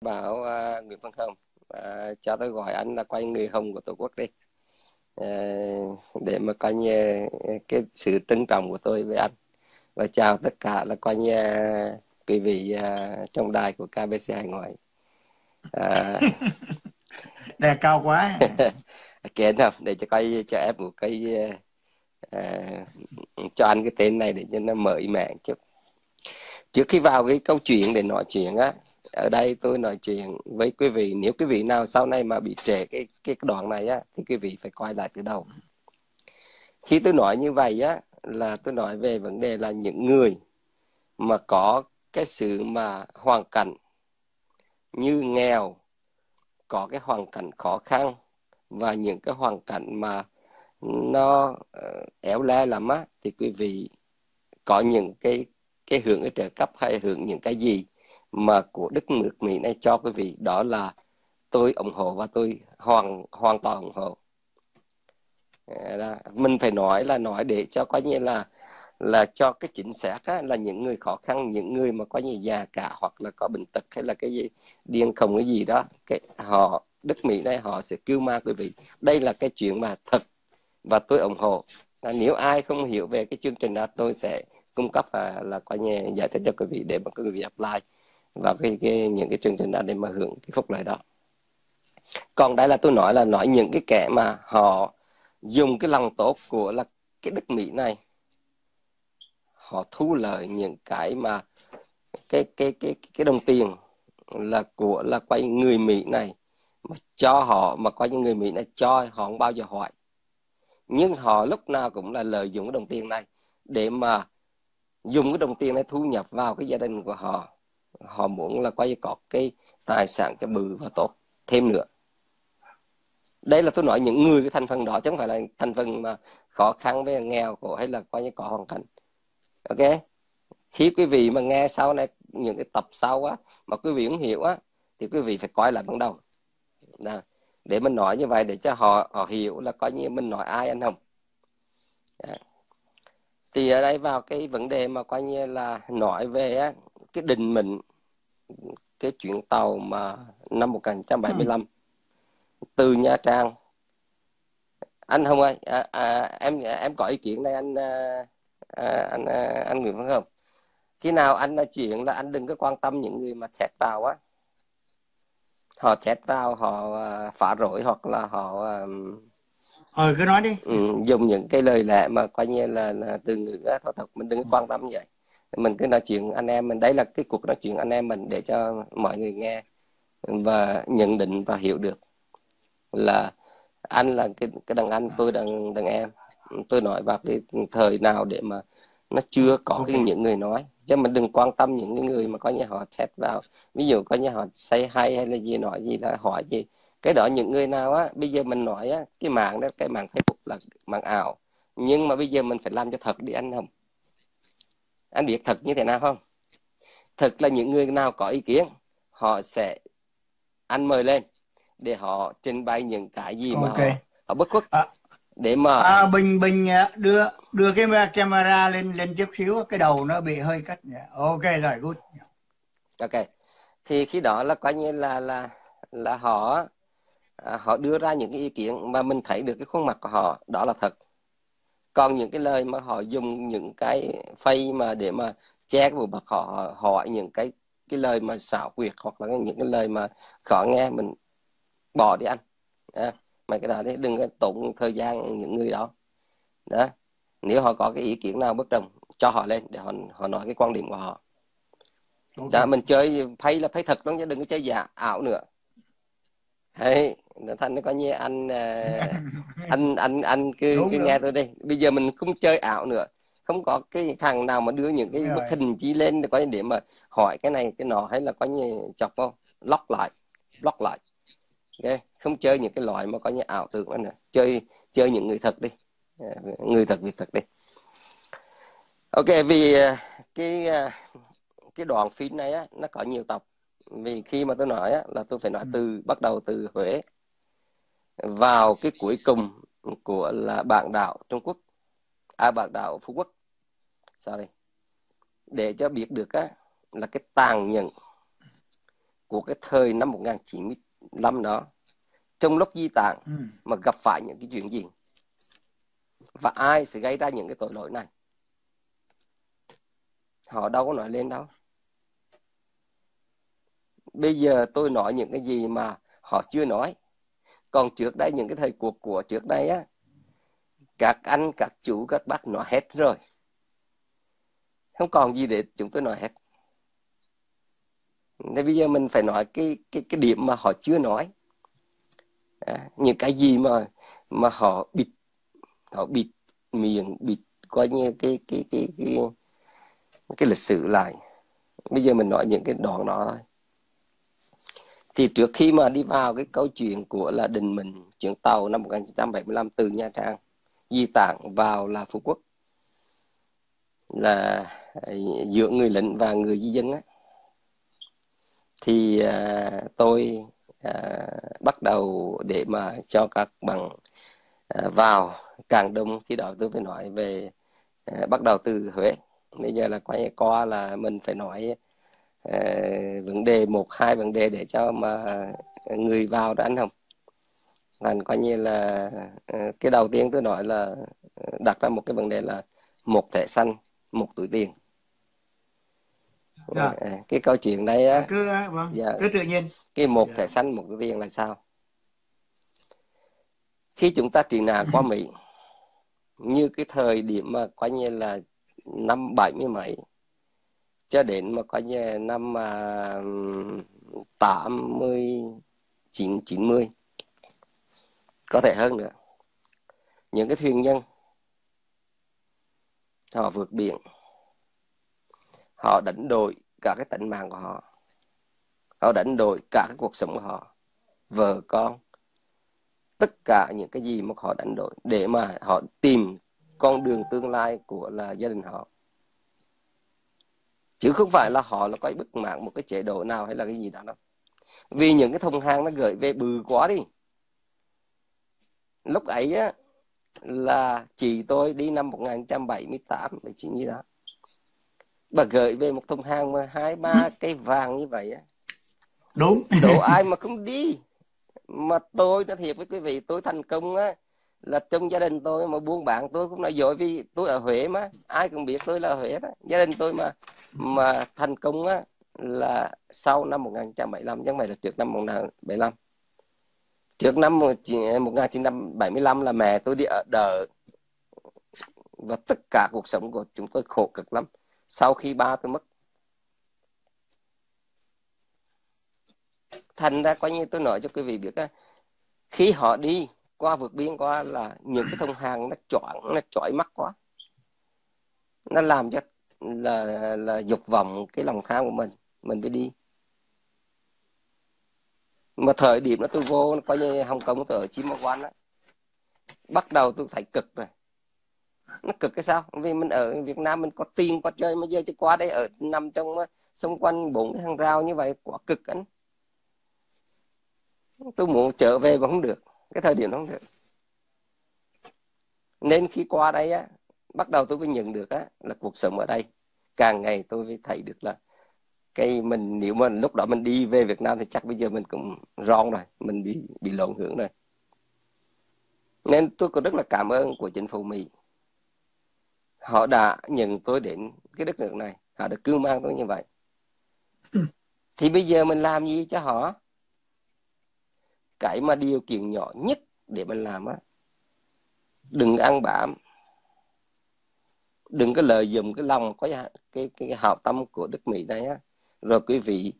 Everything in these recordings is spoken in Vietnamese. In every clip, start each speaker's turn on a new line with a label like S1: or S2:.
S1: bảo uh, Nguyễn Văn Hồng uh, cho tôi gọi anh là quay người hồng của tổ quốc đi. Uh, để mà coi như cái sự trân trọng của tôi với anh. Và chào tất cả là coi như quý vị uh, trong đài của KBC Hải Ngoại.
S2: Uh, đề cao quá.
S1: Kể nào để cho coi cho em một cái uh, cho anh cái tên này để cho nó mở mẹ chút. Trước khi vào cái câu chuyện để nói chuyện á ở đây tôi nói chuyện với quý vị, nếu quý vị nào sau này mà bị trễ cái cái đoạn này á, thì quý vị phải quay lại từ đầu. Khi tôi nói như vậy á, là tôi nói về vấn đề là những người mà có cái sự mà hoàn cảnh như nghèo, có cái hoàn cảnh khó khăn và những cái hoàn cảnh mà nó ờ, éo le lắm á, thì quý vị có những cái cái hưởng cái trợ cấp hay hưởng những cái gì mà của Đức nước Mỹ này cho quý vị đó là tôi ủng hộ và tôi hoàn hoàn toàn ủng hộ. À, đó. mình phải nói là nói để cho coi như là là cho cái chính xác á, là những người khó khăn những người mà có như già cả hoặc là có bệnh tật hay là cái gì điên không cái gì đó cái họ Đức Mỹ này họ sẽ cứu ma quý vị. Đây là cái chuyện mà thật và tôi ủng hộ. Là nếu ai không hiểu về cái chương trình đó tôi sẽ cung cấp và là coi như giải thích cho quý vị để mà quý vị apply vào cái, cái những cái chương trình đó để mà hưởng cái phúc lợi đó. Còn đây là tôi nói là nói những cái kẻ mà họ dùng cái lòng tốt của là cái đức Mỹ này họ thu lợi những cái mà cái cái cái cái đồng tiền là của là quay người Mỹ này mà cho họ mà coi những người Mỹ này cho họ không bao giờ hỏi nhưng họ lúc nào cũng là lợi dụng cái đồng tiền này để mà dùng cái đồng tiền này thu nhập vào cái gia đình của họ họ muốn là quay có cái tài sản cho bự và tốt thêm nữa đây là tôi nói những người cái thành phần đó chứ không phải là thành phần mà khó khăn với nghèo khổ hay là coi như có hoàn cảnh ok khi quý vị mà nghe sau này những cái tập sau á mà quý vị không hiểu á thì quý vị phải coi lại ban đầu đó. để mình nói như vậy để cho họ họ hiểu là coi như mình nói ai anh không đó. Dạ. thì ở đây vào cái vấn đề mà coi như là nói về á, cái định mệnh cái chuyện tàu mà năm 1975 ừ. từ Nha Trang. Anh không ơi à, à, em em có ý kiến đây anh à, à anh à, anh Nguyễn Văn Hồng. Khi nào anh nói chuyện là anh đừng có quan tâm những người mà chat vào á. Họ chat vào họ à, phá rối hoặc là họ
S2: ờ cứ nói đi.
S1: ừ, dùng những cái lời lẽ mà coi như là, là từ ngữ thỏa thuật mình đừng có quan tâm vậy mình cứ nói chuyện anh em mình đấy là cái cuộc nói chuyện anh em mình để cho mọi người nghe và nhận định và hiểu được là anh là cái cái đàn anh tôi đàn đàn em. Tôi nói vào cái thời nào để mà nó chưa có cái những người nói. Chứ mình đừng quan tâm những cái người mà có như họ chat vào. Ví dụ có như họ say hay hay là gì nói gì là hỏi gì. Cái đó những người nào á bây giờ mình nói á cái mạng đó cái mạng facebook là mạng ảo. Nhưng mà bây giờ mình phải làm cho thật đi anh không anh biết thật như thế nào không? Thật là những người nào có ý kiến họ sẽ anh mời lên để họ trình bày những cái gì mà okay. họ, họ bất khuất. À, để mà
S2: à, bình bình à, đưa đưa cái camera lên lên chút xíu cái đầu nó bị hơi cắt ok rồi good.
S1: Ok. Thì khi đó là coi như là là là họ à, họ đưa ra những cái ý kiến mà mình thấy được cái khuôn mặt của họ đó là thật còn những cái lời mà họ dùng những cái phay mà để mà che cái bộ mặt họ hỏi những cái cái lời mà xảo quyệt hoặc là những cái lời mà khó nghe mình bỏ đi anh. À, mấy cái đó đấy đừng có tốn thời gian những người đó. Đó nếu họ có cái ý kiến nào bất đồng cho họ lên để họ họ nói cái quan điểm của họ. Okay. đó mình chơi phay là phay thật đó chứ đừng có chơi giả ảo nữa Đấy, thành nó coi như anh ờ, anh anh anh cứ, cứ nghe tôi đi. Bây giờ mình không chơi ảo nữa. Không có cái thằng nào mà đưa những cái bức hình chỉ lên để coi để mà hỏi cái này cái nọ hay là coi như chọc không lock lại lock lại. Okay. không chơi những cái loại mà coi như ảo tưởng nữa. Chơi chơi những người thật đi. Ờ, người thật việc thật đi. Ok vì ờ, cái cái đoạn phim này á nó có nhiều tập vì khi mà tôi nói á, là tôi phải nói ừ. từ bắt đầu từ Huế vào cái cuối cùng của là bạn đảo Trung Quốc. À bạn đảo Phú Quốc sorry. Để cho biết được á là cái tàn nhẫn của cái thời năm 1995 đó trong lúc di tản
S2: ừ.
S1: mà gặp phải những cái chuyện gì? Và ai sẽ gây ra những cái tội lỗi này? Họ đâu có nói lên đâu bây giờ tôi nói những cái gì mà họ chưa nói. Còn trước đây những cái thời cuộc của trước đây á các anh các chủ các bác nói hết rồi. Không còn gì để chúng tôi nói hết. Nên bây giờ mình phải nói cái cái cái điểm mà họ chưa nói. À, những cái gì mà mà họ bịt họ bịt miệng bịt coi như cái cái cái cái cái lịch sử lại. Bây giờ mình nói những cái đoạn đó thôi thì trước khi mà đi vào cái câu chuyện của là đình mình chuyến tàu năm 1975 từ Nha Trang di tản vào là Phú Quốc là à, giữa người lính và người di dân á. Thì à, tôi à, bắt đầu để mà cho các bạn à, vào càng đông khi đó tôi phải nói về à, bắt đầu từ Huế. Bây giờ là quay qua là mình phải nói à, vấn đề một hai vấn đề để cho mà người vào đó anh không thành coi như là à, cái đầu tiên tôi nói là đặt ra một cái vấn đề là một thẻ xanh một túi tiền
S2: dạ.
S1: Cái câu chuyện đây á
S2: cứ vâng
S1: dạ.
S2: cứ tự nhiên
S1: cái một
S2: dạ.
S1: thẻ xanh một túi tiền là sao khi chúng ta trị nạn qua Mỹ như cái thời điểm mà coi như là năm bảy mươi mấy cho đến mà coi như năm à, tám mươi chín chín mươi có thể hơn nữa. Những cái thuyền nhân họ vượt biển. Họ đánh đổi cả cái tính mạng của họ. Họ đánh đổi cả cái cuộc sống của họ. Vợ con tất cả những cái gì mà họ đánh đổi để mà họ tìm con đường tương lai của là gia đình họ chứ không phải là họ là có bức mạng một cái chế độ nào hay là cái gì đó đâu. Vì những cái thùng hàng nó gửi về bự quá đi. Lúc ấy á là chị tôi đi năm 1978 19 gì đó. Bà gửi về một thùng hàng mà hai ba cây vàng như vậy á.
S2: Đúng.
S1: Độ ai mà không đi. Mà tôi nói thiệt với quý vị tôi thành công á là trong gia đình tôi mà buôn bạn tôi cũng nói dối vì tôi ở Huế mà. Ai cũng biết tôi là ở Huế đó. Gia đình tôi mà mà thành công á là sau năm 1975 chứ không phải là trước năm 1975 trước năm 1975 là mẹ tôi đi ở đợ. Và tất cả cuộc sống của chúng tôi khổ cực lắm. Sau khi ba tôi mất, thành ra coi như tôi nói cho quý vị biết á, khi họ đi qua vượt biên qua là những cái thùng hàng nó chọn nó chọi mắt quá. Nó làm cho là là dục vọng cái lòng tham của mình mình phải đi. Mà thời điểm đó tôi vô, nó coi như Hồng Kông, tôi ở Chim Quan đó. Bắt đầu tôi thấy cực rồi. Nó cực cái sao? Vì mình ở Việt Nam mình có tiền, có chơi, mà giờ chứ qua đây ở nằm trong ờ, xung quanh bốn cái hàng rào như vậy, quá cực anh. Tôi muốn trở về mà không được cái thời điểm đó không được nên khi qua đây á bắt đầu tôi mới nhận được á là cuộc sống ở đây. Càng ngày tôi mới thấy được là cái mình nếu mà lúc đó mình đi về Việt Nam thì chắc bây giờ mình cũng ron rồi mình bị bị lộn hưởng rồi. Nên tôi cũng rất là cảm ơn của chính phủ Mỹ. Họ đã nhận tôi đến cái đất nước này họ đã cứu mang tôi như vậy. Thì bây giờ mình làm gì cho họ cái mà điều kiện nhỏ nhất để mình làm á đừng ăn bám đừng có lợi dụng cái lòng có cái cái, cái hảo tâm của đức mỹ này á. Rồi quý vị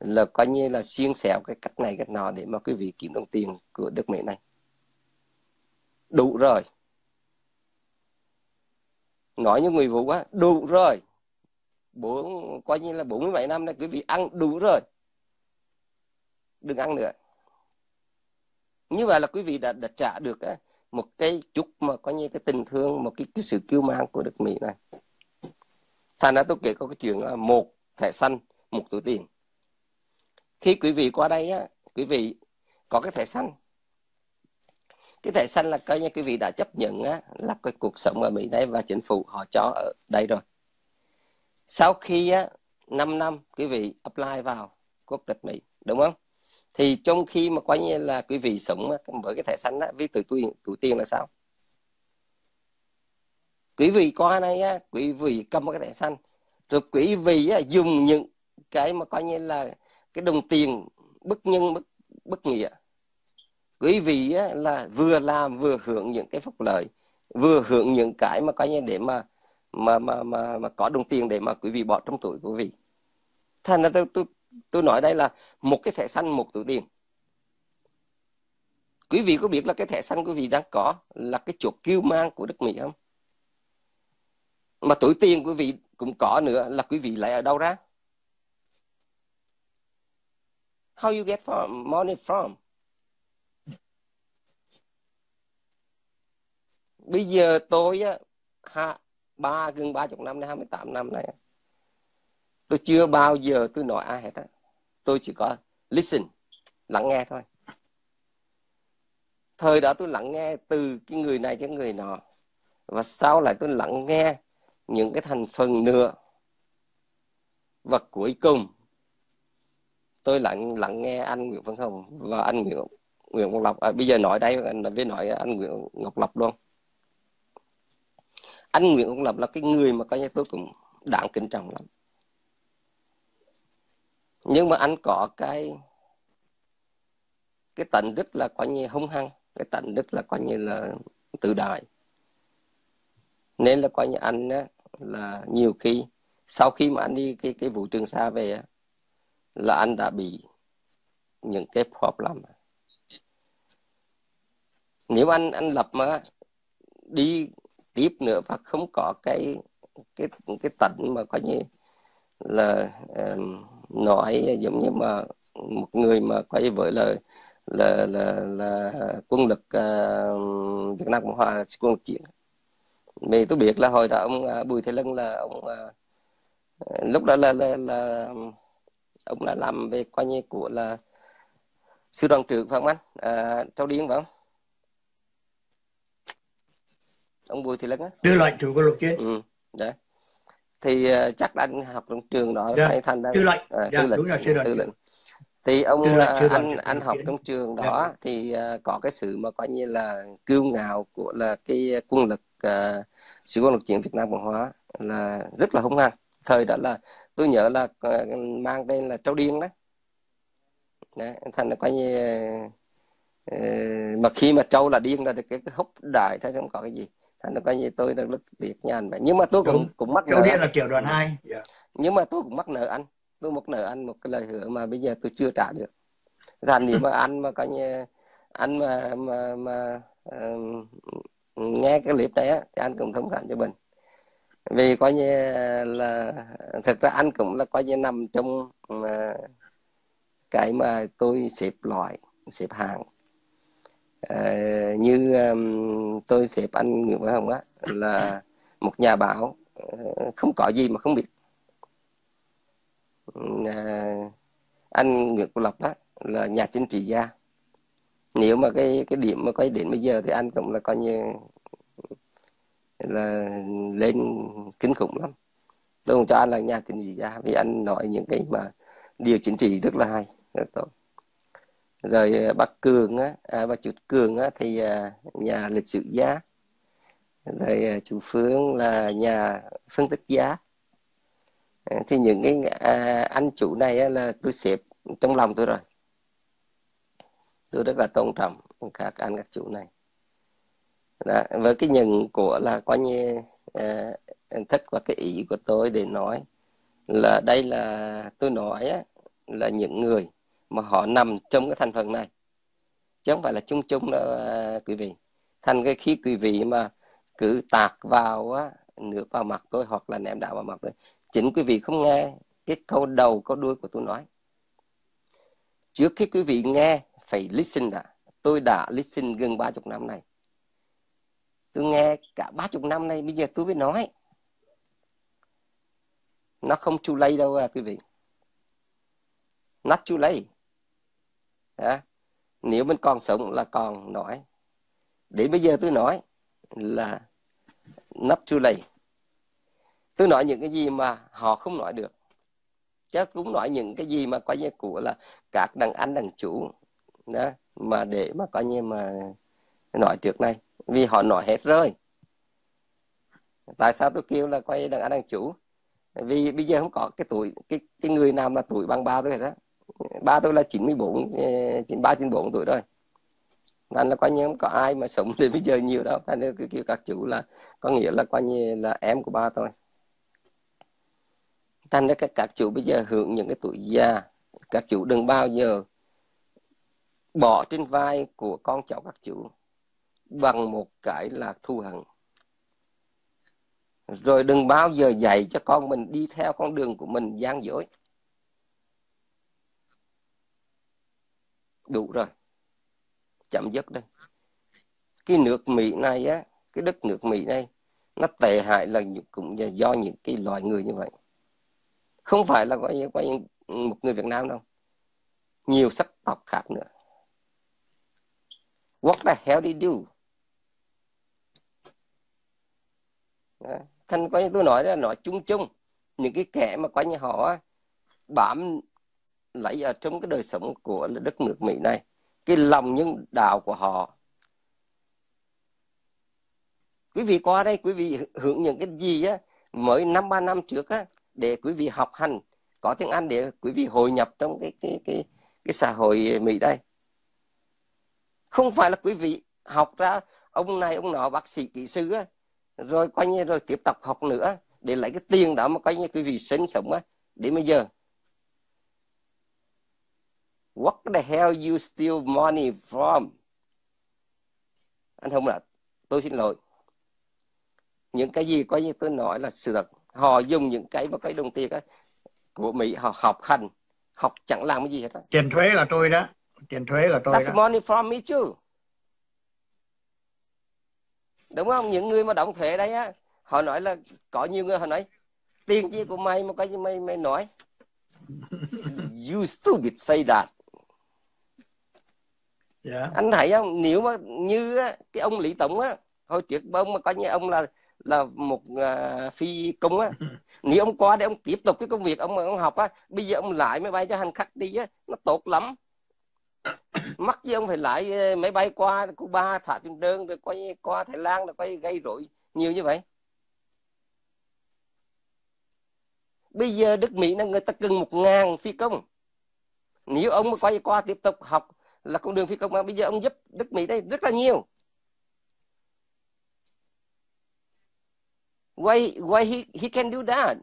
S1: là coi như là xuyên xẻo cái cách này cách nọ để mà quý vị kiếm đồng tiền của đức mỹ này. Đủ rồi. Nói như người vụ á đủ rồi. Bốn coi như là bốn mươi bảy năm nay quý vị ăn đủ rồi. Đừng ăn nữa như vậy là quý vị đã, đã trả được một cái chút mà có như cái tình thương một cái, cái sự kiêu mang của đức Mỹ này. Thành ra tôi kể có cái chuyện là một thẻ xanh một túi tiền. Khi quý vị qua đây á quý vị có cái thẻ xanh. Cái thẻ xanh là coi như quý vị đã chấp nhận á, là cái cuộc sống ở Mỹ đây và chính phủ họ cho ở đây rồi. Sau khi á, 5 năm quý vị apply vào quốc tịch Mỹ đúng không? Thì trong khi mà coi như là quý vị sống với cái thẻ xanh á với tuổi tuổi tuổi tiền là sao? Quý vị coi này á quý vị cầm cái thẻ xanh rồi quý vị á, dùng những cái mà coi như là cái đồng tiền bất nhân bất bất nghĩa. Quý vị á, là vừa làm vừa hưởng những cái phúc lợi vừa hưởng những cái mà coi như để mà mà mà mà, mà có đồng tiền để mà quý vị bỏ trong tuổi của quý vị. Thành ra tôi tôi tôi nói đây là một cái thẻ xanh, một túi tiền quý vị có biết là cái thẻ xanh quý vị đang có là cái chuột kêu mang của đất mỹ không? Mà tuổi tiền quý vị cũng có nữa, là quý vị lại ở đâu ra? How you get from money from? Bây giờ tôi á, ha, ba, gần ba chục năm nay, hai mươi tám năm này tôi chưa bao giờ tôi nói ai hết á. Tôi chỉ có listen lắng nghe thôi. Thời đó tôi lắng nghe từ cái người này cho người nọ. Và sau lại tôi lắng nghe những cái thành phần nữa. Và cuối cùng tôi lắng lắng nghe anh Nguyễn Văn Hồng và anh Nguyễn Nguyễn Ngọc Lộc. À, bây giờ nói đây với nói anh Nguyễn Ngọc Lộc luôn. Anh Nguyễn Ngọc Lộc là cái người mà coi như tôi cũng đáng kính trọng lắm nhưng mà anh có cái cái tận rất là coi như hung hăng cái tận rất là coi như là tự đại. Nên là coi như anh á, là nhiều khi sau khi mà anh đi cái cái vụ trường xa về á, là anh đã bị những cái problem nếu anh anh lập mà đi tiếp nữa và không có cái cái cái tận mà coi như là um, nói giống như mà một người mà quay với là là là là quân lực uh, Việt Nam Cộng Hòa quân lực chiến. Vì tôi biết là hồi đó ông uh, Bùi Thế Lân là ông uh, lúc đó là, là là ông là làm về coi như của là sư đoàn trưởng phải không anh? À, Châu Điên phải không? Ông Bùi Thế Lân á.
S2: Đưa lệnh chủ quân lục chiến.
S1: Ừ, đấy thì uh, chắc anh học trong trường đó
S2: dạ,
S1: hay thành
S2: ra tư lệnh
S1: à,
S2: dạ,
S1: tư lệnh,
S2: đúng là sư đoàn
S1: tư lệnh. Thì ông
S2: Tư lệnh, sư đoàn
S1: anh anh học trong trường đó
S2: Dạ.
S1: thì uh, có cái sự mà coi như là kiêu ngạo của là cái quân lực uh, sĩ quân lục chiến Việt Nam Cộng Hòa là rất là hung hăng. Thời đó là tôi nhớ là uh, mang tên là Châu Điên đó Đấy, thành là coi như uh, mà khi mà Châu là điên là cái, cái húc đại thế không có cái gì thành là coi như tôi đang rất tiếc nha anh vậy nhưng mà tôi cũng
S2: Đúng.
S1: cũng mắc nợ
S2: Điên
S1: anh.
S2: là tiểu đoàn 2 dạ.
S1: nhưng mà tôi cũng mắc nợ anh tôi mắc nợ anh một cái lời hứa mà bây giờ tôi chưa trả được thành nếu mà anh mà coi như anh mà mà mà um, nghe cái clip này á thì anh cũng thông cảm cho mình vì coi như là thực ra anh cũng là coi như nằm trong mà cái mà tôi xếp loại xếp hạng Ờ, như um, tôi xếp anh Nguyễn Văn Hồng á là một nhà báo ờ, không có gì mà không biết. À, anh Nguyễn Quốc Lộc á là nhà chính trị gia. Nếu mà cái cái điểm mà quay đến bây giờ thì anh cũng là coi như là lên kinh khủng lắm. Tôi cũng cho anh là nhà chính trị gia vì anh nói những cái mà điều chính trị rất là hay rất tốt rồi à, bác cường á à, bác chuột cường á thì à, nhà lịch sử giá. Rồi à, chủ phương là nhà phân tích giá. À, thì những cái à, anh chủ này á, là tôi xếp trong lòng tôi rồi. Tôi rất là tôn trọng các anh các chủ này. Đó, với cái nhận của là coi như à, thích và cái ý của tôi để nói là đây là tôi nói á, là những người mà họ nằm trong cái thành phần này. Chứ không phải là chung chung đâu à, quý vị. Thành cái khi quý vị mà cứ tạc vào á, nước vào mặt tôi hoặc là ném đạo vào mặt tôi chính quý vị không nghe cái câu đầu câu đuôi của tôi nói. Trước khi quý vị nghe phải listen đã. Tôi đã listen gần ba chục năm này tôi nghe cả ba chục năm nay bây giờ tôi mới nói. Nó không chu lây đâu à, quý vị. Not chu lây à, nếu mình còn sống là còn nói. Để bây giờ tôi nói là not too late. Tôi nói những cái gì mà họ không nói được. Chứ cũng nói những cái gì mà coi như của là các đàn anh đàn chủ đó mà để mà coi như mà nói trước này. Vì họ nói hết rồi. Tại sao tôi kêu là quay đàn anh đàn chủ vì bây giờ không có cái tuổi cái cái người nào mà tuổi bằng ba tôi đó ba tôi là 94 93 94 tuổi rồi. Nên là coi như không có ai mà sống đến bây giờ nhiều đâu. Nên cứ kêu các chủ là có nghĩa là coi như là em của ba tôi. Thành ra các, các chủ bây giờ hưởng những cái tuổi già. Các chủ đừng bao giờ bỏ trên vai của con cháu các chủ bằng một cái là thu hận. Rồi đừng bao giờ dạy cho con mình đi theo con đường của mình gian dối. Đủ rồi. Chậm dứt đây cái nước mỹ này á cái đất nước mỹ này nó tệ hại là cũng do những cái loài người như vậy. Không phải là có như, coi như một người Việt Nam đâu. Nhiều sắc tộc khác nữa. What the hell did you do? Đó. thành coi như tôi nói là nói chung chung. Những cái kẻ mà coi như họ bám lấy ở trong cái đời sống của đất nước Mỹ này. Cái lòng nhân đạo của họ. Quý vị qua đây, quý vị hưởng những cái gì á, mới năm, ba năm trước á, để quý vị học hành. Có tiếng Anh để quý vị hội nhập trong cái cái cái cái xã hội Mỹ đây. Không phải là quý vị học ra ông này, ông nọ, bác sĩ, kỹ sư á, rồi coi như rồi tiếp tục học nữa, để lấy cái tiền đó mà coi như quý vị sinh sống á để bây giờ what the hell you steal money from? Anh không là tôi xin lỗi. Những cái gì coi như tôi nói là sự thật. Họ dùng những cái và cái đồng tiền á của Mỹ họ học hành học chẳng làm cái gì hết á.
S2: Tiền thuế là tôi đó. Tiền thuế là tôi
S1: That's
S2: đó.
S1: money from me too. Đúng không? Những người mà đóng thuế đấy á họ nói là có nhiều người họ nói tiền gì của mày mà coi như mày mày nói? You stupid say that
S2: yeah.
S1: anh thấy không? Nếu mà như á, cái ông Lý Tổng á hồi trước ông mà coi như ông là là một uh, phi công á nếu ông qua để ông tiếp tục cái công việc ông ông học á bây giờ ông lại máy bay cho hành khách đi á nó tốt lắm. Mắc gì ông phải lại máy bay qua Cuba thả tiền đơn rồi quay qua Thái Lan rồi quay gây rối nhiều như vậy. Bây giờ Đức Mỹ là người ta cần một ngàn phi công. Nếu ông mà quay qua tiếp tục học là con đường phi công mà. Bây giờ ông giúp Đức Mỹ đây rất là nhiều. Why why he he can do that?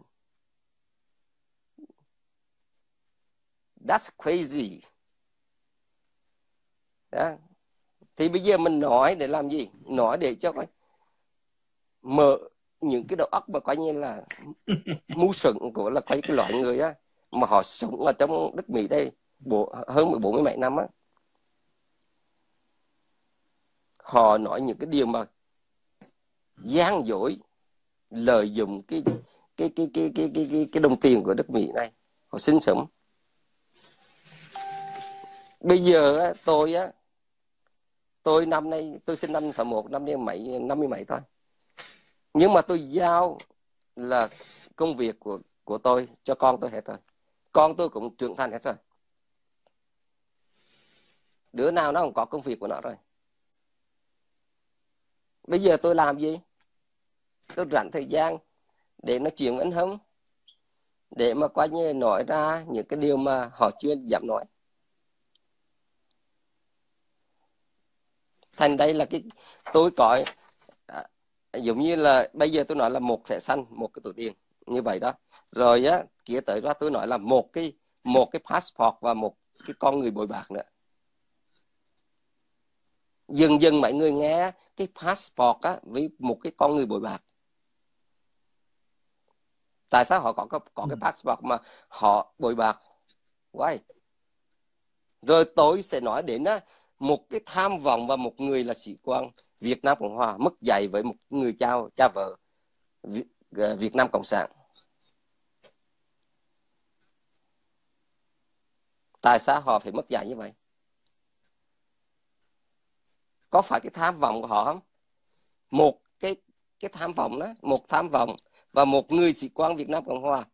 S1: That's crazy. Đó. thì bây giờ mình nói để làm gì? Nói để cho coi. Mở những cái đầu óc mà coi như là mưu sừng của là coi cái loại người á mà họ sống ở trong đất Mỹ đây bộ hơn mười bốn mươi mấy năm á họ nói những cái điều mà gian dối lợi dụng cái cái cái cái cái cái cái, cái đồng tiền của đất Mỹ này. Họ sinh sống. Bây giờ tôi á tôi năm nay tôi sinh năm sáu một năm nay mấy năm mươi mấy thôi. Nhưng mà tôi giao là công việc của của tôi cho con tôi hết rồi. Con tôi cũng trưởng thành hết rồi. Đứa nào nó cũng có công việc của nó rồi bây giờ tôi làm gì? Tôi rảnh thời gian để nói chuyện với anh hưng để mà coi như nói ra những cái điều mà họ chưa dám nói. Thành đây là cái tôi có à, giống như là bây giờ tôi nói là một thẻ xanh một cái tủ tiền như vậy đó. Rồi á kia tới đó tôi nói là một cái một cái passport và một cái con người bồi bạc nữa dần dần mọi người nghe cái passport á với một cái con người bồi bạc tại sao họ có có, có cái ừ. passport mà họ bồi bạc Why? rồi tôi sẽ nói đến á một cái tham vọng và một người là sĩ quan Việt Nam Cộng Hòa mất dạy với một người cha cha vợ ờ, Việt Nam Cộng sản tại sao họ phải mất dạy như vậy có phải cái tham vọng của họ không? Một cái cái tham vọng đó một tham vọng và một người sĩ quan Việt Nam Cộng Hòa.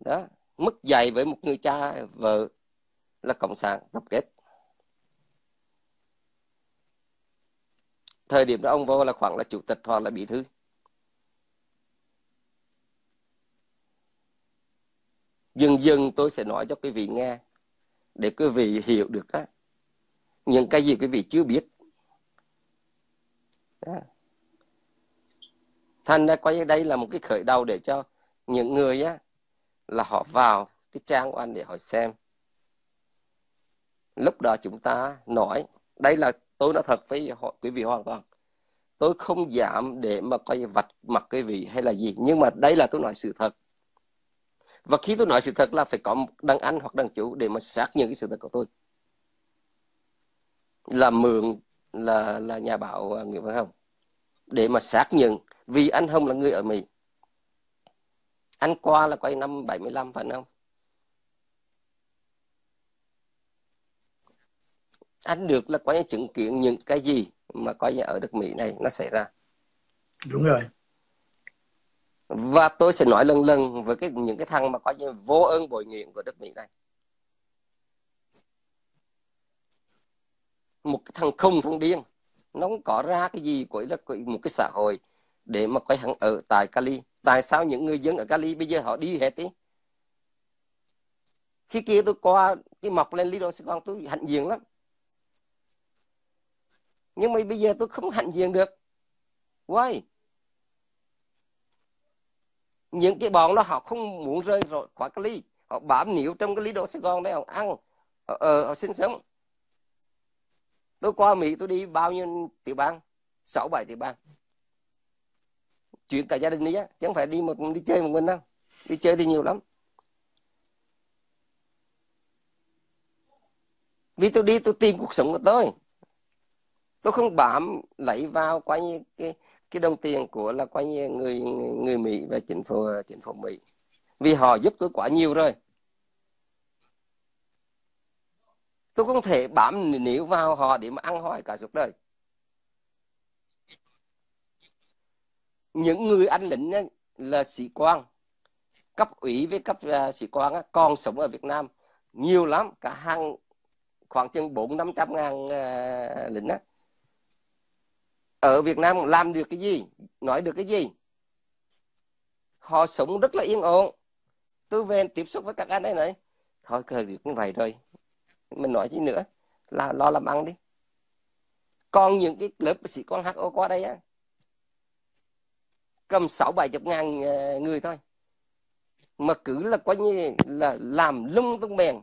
S1: Đó mất dạy với một người cha vợ là cộng sản tập kết. Thời điểm đó ông vô là khoảng là chủ tịch hoặc là bí thư. Dần dần tôi sẽ nói cho quý vị nghe để quý vị hiểu được đó, những cái gì quý vị chưa biết đó. thành ra coi đây là một cái khởi đầu để cho những người á là họ vào cái trang của anh để họ xem. Lúc đó chúng ta nói đây là tôi nói thật với họ, quý vị hoàn toàn. Tôi không giảm để mà coi vạch mặt quý vị hay là gì nhưng mà đây là tôi nói sự thật. Và khi tôi nói sự thật là phải có một đăng anh hoặc đăng chủ để mà xác nhận cái sự thật của tôi. Là mượn là là nhà báo à, Nguyễn Văn Hồng. Để mà xác nhận vì anh Hồng là người ở Mỹ. Anh qua là quay năm 75 phải không? Anh được là quay chứng kiến những cái gì mà coi như ở đất Mỹ này nó xảy ra?
S2: Đúng rồi.
S1: Và tôi sẽ nói lần lần với cái những cái thằng mà coi như vô ơn bồi nguyện của đất Mỹ này một cái thằng không, thằng điên. Nó không có ra cái gì của là một cái xã hội để mà coi hắn ở tại Cali. Tại sao những người dân ở Cali bây giờ họ đi hết đi? Khi kia tôi qua cái mọc lên Lido Sài Gòn, tôi hạnh diện lắm. Nhưng mà bây giờ tôi không hạnh diện được. Why? Những cái bọn đó họ không muốn rơi rồi khỏi cái ly họ bám níu trong cái lý đồ Sài Gòn đấy họ ăn, họ ở họ sinh sống tôi qua Mỹ tôi đi bao nhiêu tiểu bang? Sáu, bảy tiểu bang. Chuyện cả gia đình đi á, chứ không phải đi một, đi chơi một mình đâu. Đi chơi thì nhiều lắm. Vì tôi đi, tôi tìm cuộc sống của tôi. Tôi không bám lấy vào qua như cái cái đồng tiền của là coi như người người Mỹ và chính phủ chính phủ Mỹ. Vì họ giúp tôi quá nhiều rồi. Tôi không thể bám níu vào họ để mà ăn hỏi cả suốt đời. Những người anh lính ấy, là sĩ quan. Cấp ủy với cấp uh, sĩ quan ấy, còn sống ở Việt Nam nhiều lắm cả hàng khoảng chừng bốn năm trăm ngàn uh, lính á. Ở Việt Nam làm được cái gì nói được cái gì? Họ sống rất là yên ổn. Tôi về tiếp xúc với các anh ấy này. Thôi cơ việc như vậy rồi mình nói gì nữa? Là lo làm ăn đi. Còn những cái lớp sĩ quan HO qua đây á, cầm sáu bảy chục ngàn ờ, người thôi. Mà cứ là coi như là làm lung tung bèn.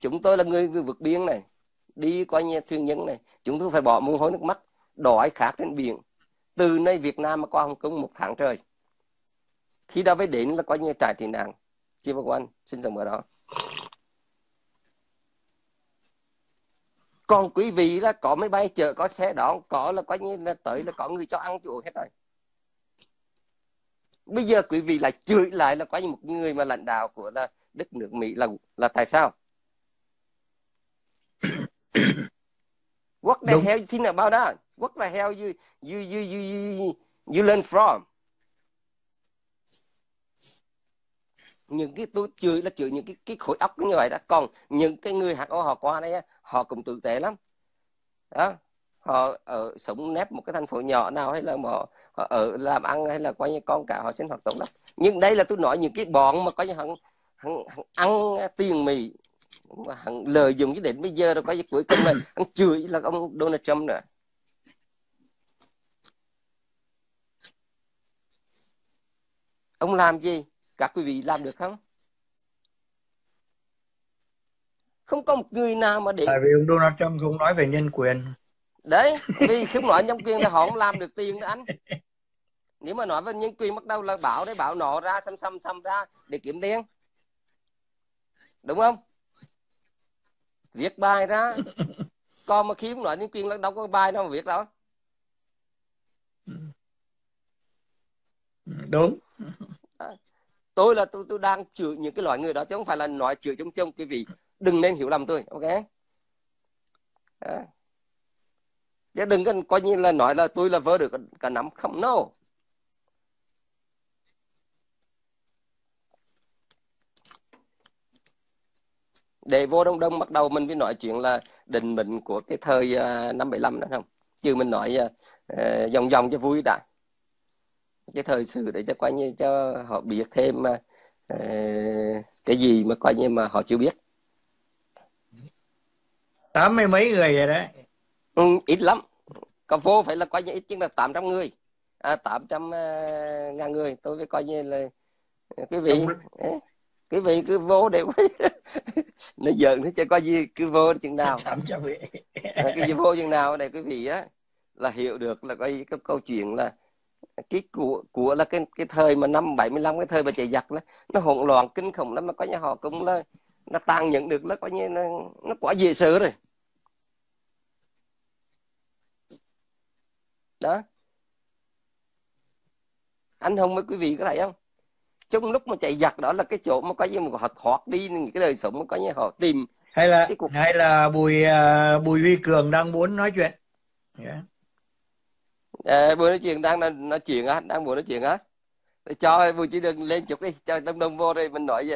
S1: Chúng tôi là người vượt biên này. Đi coi như thuyền nhân này. Chúng tôi phải bỏ mồ hôi nước mắt, đói khát trên biển. Từ nơi Việt Nam mà qua Hồng Kông một tháng trời. Khi đã mới đến là coi như trại tị nạn. Chim Quan, xin chào ở đó. Còn quý vị là có máy bay chở có xe đón có là coi như là tới là có người cho ăn chỗ hết rồi bây giờ quý vị lại chửi lại là coi như một người mà lãnh đạo của là đất nước Mỹ là là tại sao What the Đúng. hell you think about that? What the hell you you you you you, you learn from? Những cái tôi chửi là chửi những cái cái khối óc như vậy đó. Còn những cái người HO họ qua đây họ cũng tự tế lắm. Đó. Họ ở sống nép một cái thành phố nhỏ nào hay là mà họ ở làm ăn hay là coi như con cả họ sinh hoạt tốt lắm. Nhưng đây là tôi nói những cái bọn mà coi như hắn, hắn, hắn ăn tiền mì mà hắn lợi dụng cái đến bây giờ rồi coi như cuối cùng là hắn chửi là ông Donald Trump nữa. Ông làm gì? Các quý vị làm được không? Không có một người nào mà để
S2: tại vì ông Donald Trump không nói về nhân quyền.
S1: Đấy vì không nói nhân quyền thì họ không làm được tiền đó anh. Nếu mà nói về nhân quyền bắt đầu là bảo đấy bảo nọ ra xăm xăm xăm ra để kiếm tiền. Đúng không? Viết bài ra. Còn mà khi không nói nhân quyền là đâu có bài đâu mà viết đâu.
S2: Đúng
S1: tôi là tôi tôi đang chửi những cái loại người đó chứ không phải là nói chửi chung chung quý vị đừng nên hiểu lầm tôi ok? À. chứ đừng coi như là nói là tôi là vơ được cả, nắm không no. Để vô đông đông bắt đầu mình mới nói chuyện là định mệnh của cái thời à, năm bảy năm đó không? Chứ mình nói à, à, uh, uh, dòng dòng cho vui đã cái thời sự để cho coi như cho họ biết thêm uh, cái gì mà coi như mà họ chưa biết.
S2: Tám mươi mấy người rồi đấy
S1: ừ, ít lắm. Còn vô phải là coi như ít chứ là 800 người. À, 800 uh, ngàn người. Tôi phải coi như là quý vị Đúng quý vị cứ vô để nó giận nó chơi có gì cứ vô chừng nào. Cái gì vô chừng nào để quý vị á là hiểu được là cái, cái câu chuyện là cái của của là cái cái thời mà năm 75 cái thời mà chạy giặc đó, nó hỗn loạn kinh khủng lắm mà có như họ cũng là nó tăng nhận được là coi như nó, nó quá dễ sợ rồi. Đó. Anh không với quý vị có thấy không? Trong lúc mà chạy giặc đó là cái chỗ mà có như mà họ thoát đi những cái đời sống mà có như họ tìm
S2: hay là cuộc... hay là bùi uh, bùi huy cường đang muốn nói chuyện. Yeah
S1: à, buổi nói chuyện đang nói chuyện á đang buổi nói chuyện á. Cho buổi chỉ đừng lên chụp đi cho đông đông vô đây mình nói